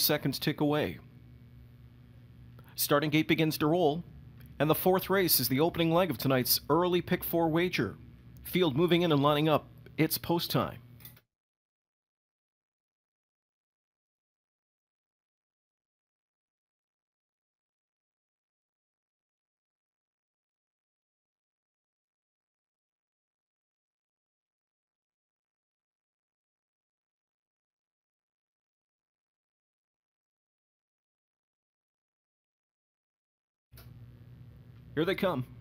seconds tick away. Starting gate begins to roll, and the fourth race is the opening leg of tonight's early pick four wager. Field moving in and lining up. It's post time. Here they come.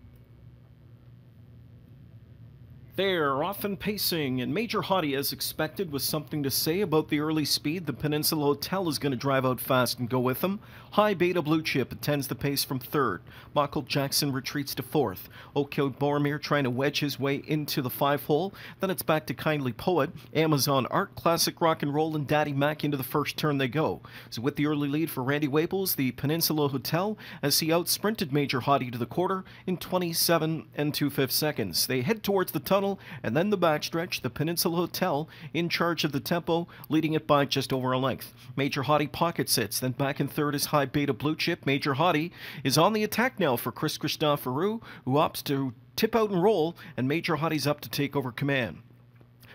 They're often pacing, and Major Hottie, as expected, with something to say about the early speed. The Peninsula Hotel is going to drive out fast and go with them. High Beta Blue Chip attends the pace from third. Michael Jackson retreats to fourth. OK Boromir trying to wedge his way into the five hole. Then it's back to Kindly Poet, Amazon Art, Classic Rock and Roll, and Daddy Mac into the first turn they go. So with the early lead for Randy Waples, the Peninsula Hotel, as he outsprinted Major Hottie to the quarter in 27 and 2 fifths seconds. They head towards the tunnel and then the backstretch, the Peninsula Hotel in charge of the tempo, leading it by just over a length. Major Hottie pocket sits, then back in third is High Beta Blue Chip. Major Hottie is on the attack now for Chris Christoforou, who opts to tip out and roll, and Major Hottie's up to take over command.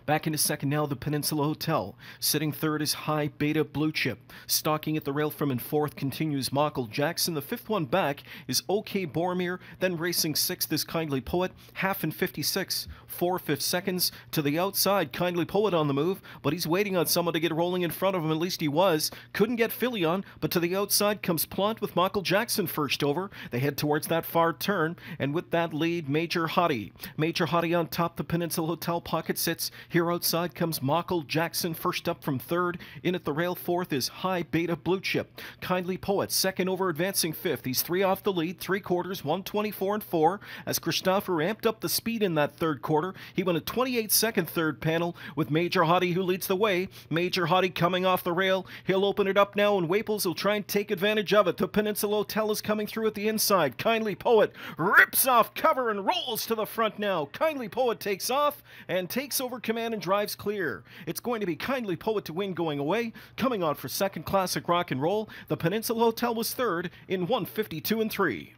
Back into second now, the Peninsula Hotel. Sitting third is High Beta Blue Chip. Stalking at the rail from in fourth continues Michael Jackson. The fifth one back is OK Boromir. Then racing sixth is Kindly Poet. Half in 56, four fifth seconds. To the outside, Kindly Poet on the move, but he's waiting on someone to get rolling in front of him. At least he was. Couldn't get Philly on, but to the outside comes Plant with Michael Jackson first over. They head towards that far turn, and with that lead, Major Hottie. Major Hottie on top. The Peninsula Hotel pocket sits. Here outside comes Michael Jackson, first up from third. In at the rail fourth is High Beta Blue Chip. Kindly Poet, second over, advancing fifth. He's three off the lead, three quarters, 124 and four. As Christoforou ramped up the speed in that third quarter, he went a 28 second third panel with Major Hottie who leads the way. Major Hottie coming off the rail. He'll open it up now, and Waples will try and take advantage of it. The Peninsula Hotel is coming through at the inside. Kindly Poet rips off cover and rolls to the front now. Kindly Poet takes off and takes over command and drives clear. It's going to be Kindly Poet to win going away. Coming on for second classic rock and roll, the Peninsula Hotel was third in 152 and 3.